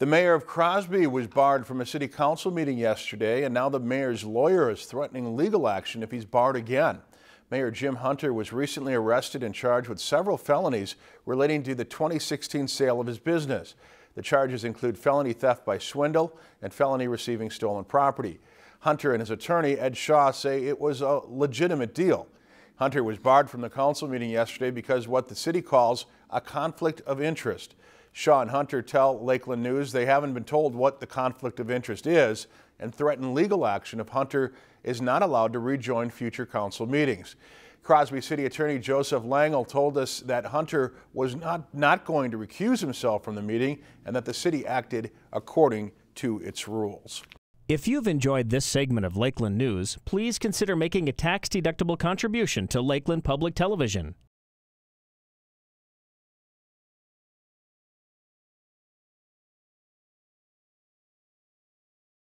The mayor of Crosby was barred from a city council meeting yesterday, and now the mayor's lawyer is threatening legal action if he's barred again. Mayor Jim Hunter was recently arrested and charged with several felonies relating to the 2016 sale of his business. The charges include felony theft by swindle and felony receiving stolen property. Hunter and his attorney, Ed Shaw, say it was a legitimate deal. Hunter was barred from the council meeting yesterday because what the city calls a conflict of interest. Shaw and Hunter tell Lakeland News they haven't been told what the conflict of interest is and threaten legal action if Hunter is not allowed to rejoin future council meetings. Crosby City Attorney Joseph Langel told us that Hunter was not, not going to recuse himself from the meeting and that the city acted according to its rules. If you've enjoyed this segment of Lakeland News, please consider making a tax-deductible contribution to Lakeland Public Television.